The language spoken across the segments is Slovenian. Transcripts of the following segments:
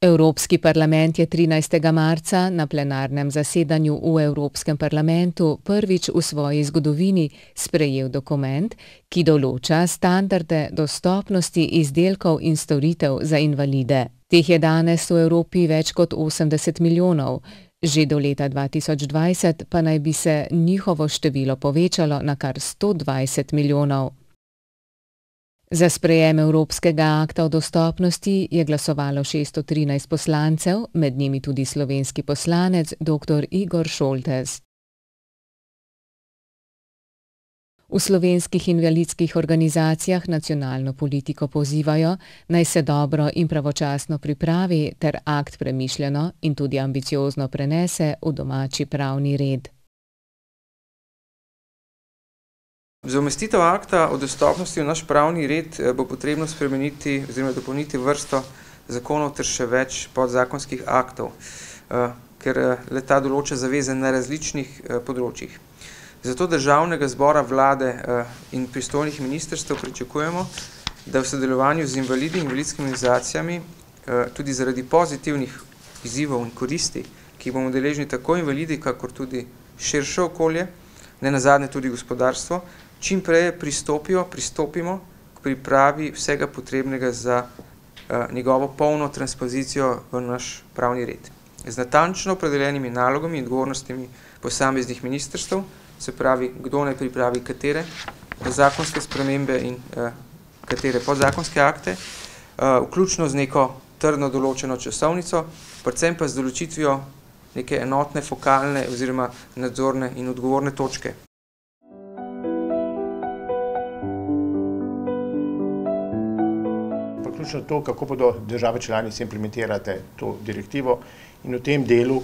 Evropski parlament je 13. marca na plenarnem zasedanju v Evropskem parlamentu prvič v svoji zgodovini sprejel dokument, ki določa standarde dostopnosti izdelkov in storitev za invalide. Teh je danes v Evropi več kot 80 milijonov, že do leta 2020 pa naj bi se njihovo število povečalo na kar 120 milijonov. Za sprejem Evropskega akta o dostopnosti je glasovalo 613 poslancev, med njimi tudi slovenski poslanec dr. Igor Šoltes. V slovenskih invalidskih organizacijah nacionalno politiko pozivajo, naj se dobro in pravočasno pripravi ter akt premišljeno in tudi ambiciozno prenese v domači pravni red. Za umestitev akta o dostopnosti v naš pravni red bo potrebno spremeniti oziroma dopolniti vrsto zakonov ter še več podzakonskih aktov, ker le-ta določa zaveze na različnih področjih. Zato državnega zbora, vlade in pristojnih ministrstev pričakujemo, da v sodelovanju z invalidi in invalidskimi organizacijami tudi zaradi pozitivnih izzivov in koristi, ki bomo deležni tako invalidi kakor tudi širše okolje, nenazadnje tudi gospodarstvo, čim prej pristopijo, pristopimo k pripravi vsega potrebnega za njegovo polno transpozicijo v naš pravni red. Z natančno opredeljenimi nalogami in odgovornostmi posameznih ministrstev, se pravi, kdo naj pripravi katere zakonske spremembe in katere podzakonske akte, vključno z neko trdno določeno časovnico, predvsem pa z določitvijo neke enotne fokalne oziroma nadzorne in odgovorne točke. Ključno to, kako bodo države članice implementirale to direktivo, in v tem delu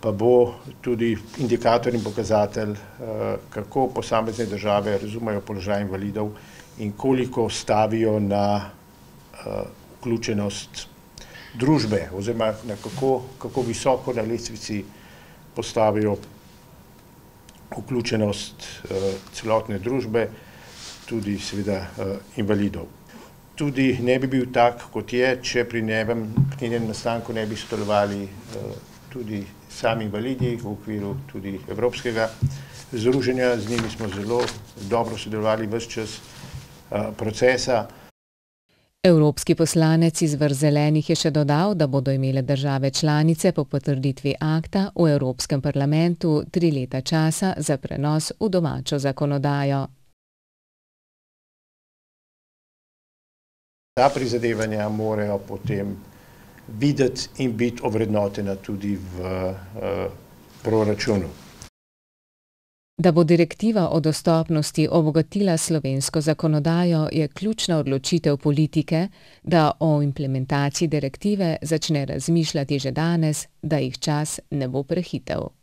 pa bo tudi indikator in pokazatelj, kako posamezne države razumejo položaj invalidov in koliko stavijo na vključenost družbe oziroma na kako, kako visoko na lestvici postavijo vključenost celotne družbe, tudi seveda invalidov. Tudi ne bi bil tak, kot je, če pri pri njenem nastanku ne bi sodelovali tudi sami invalidi v okviru tudi evropskega združenja, z njimi smo zelo dobro sodelovali ves čas procesa. Evropski poslanec iz vrst zelenih je še dodal, da bodo imele države članice po potrditvi akta v Evropskem parlamentu tri leta časa za prenos v domačo zakonodajo. Ta prizadevanja morajo potem videti in biti ovrednotena tudi v proračunu. Da bo direktiva o dostopnosti obogatila slovensko zakonodajo, je ključna odločitev politike, da o implementaciji direktive začne razmišljati že danes, da jih čas ne bo prehitel.